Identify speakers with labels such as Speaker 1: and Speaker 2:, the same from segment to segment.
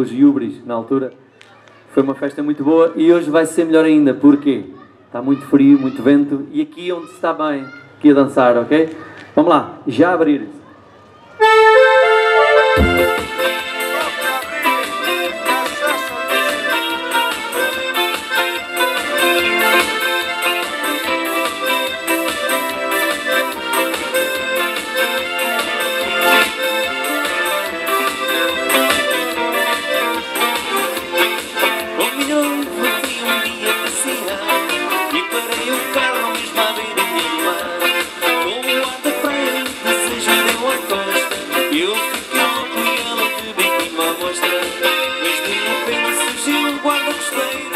Speaker 1: os Yubris, na altura. Foi uma festa muito boa e hoje vai ser melhor ainda. porque Está muito frio, muito vento e aqui é onde se está bem, aqui a dançar, ok? Vamos lá, já abrir. guarda costeira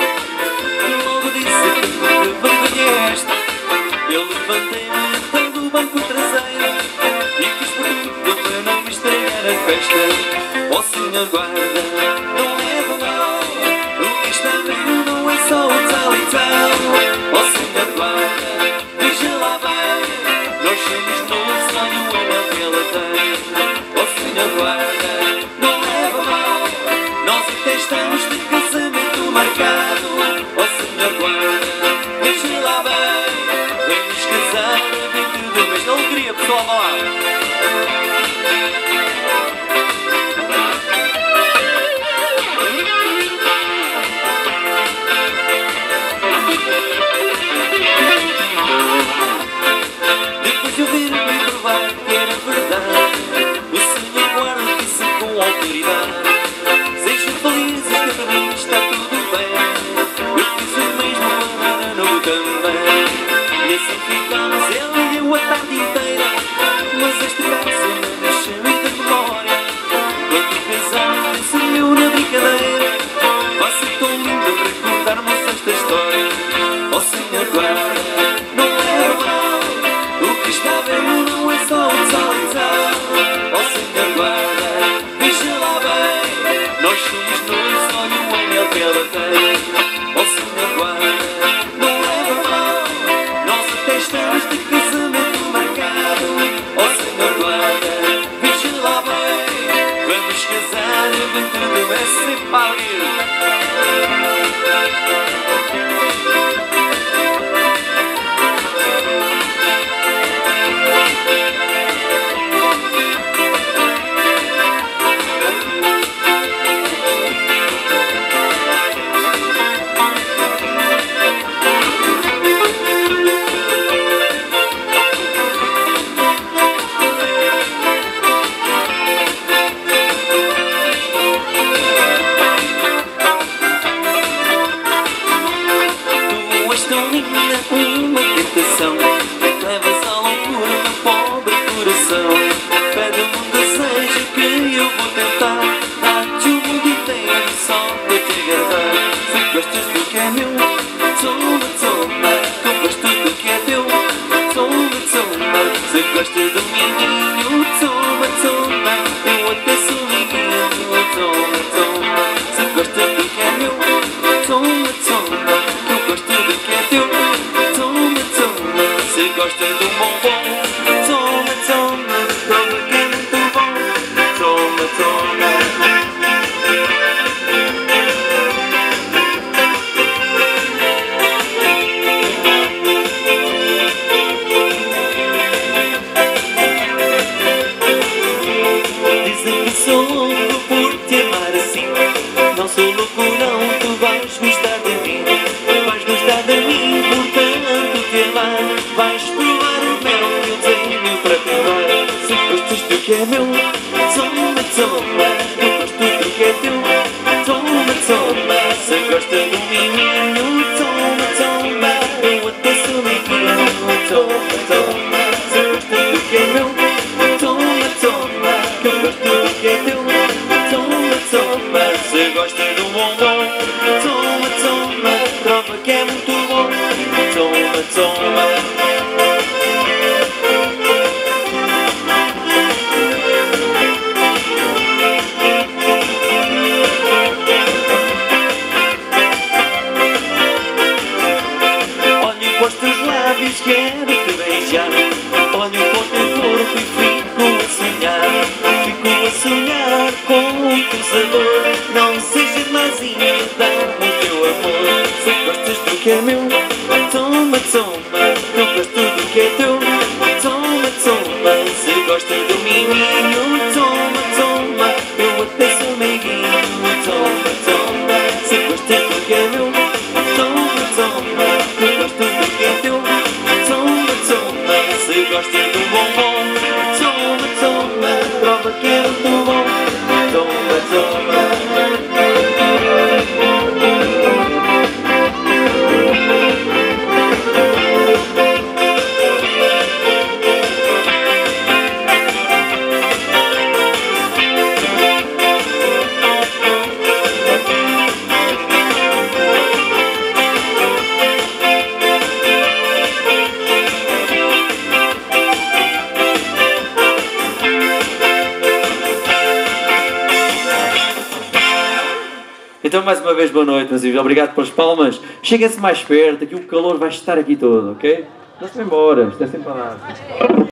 Speaker 1: logo disse que vergonha é esta. Eu levantei-me então do banco traseiro E quis por tudo para não me estragar a festa. Oh senhor guarda, não leva mal. O que está a não é só o tal e tal Oh senhor guarda, veja lá bem Nós somos novo, só o anel que ela tem. Oh senhor guarda trilha sonora. Depois de ouvir-me provar que era verdade, o Senhor guarda-se com autoridade. tão linda uma tentação Levas à loucura meu pobre coração. Pede um desejo que eu vou tentar. Dá-te o mundo inteiro só para te agradar. Se gostas do que é meu, toma, toma Compras tudo que é teu, toma, toma Se gostas do stuck in vez quero te beijar Olho por teu corpo e fico a sonhar. Fico a sonhar com o teu sabor Não sejas mais inimigo Se gostas do bombom, toma, toma Prova que é muito bom, Então, mais uma vez, boa noite, meus. Obrigado pelas palmas. Cheguem-se mais perto, que o calor vai estar aqui todo, ok? Se embora, isto é sempre a.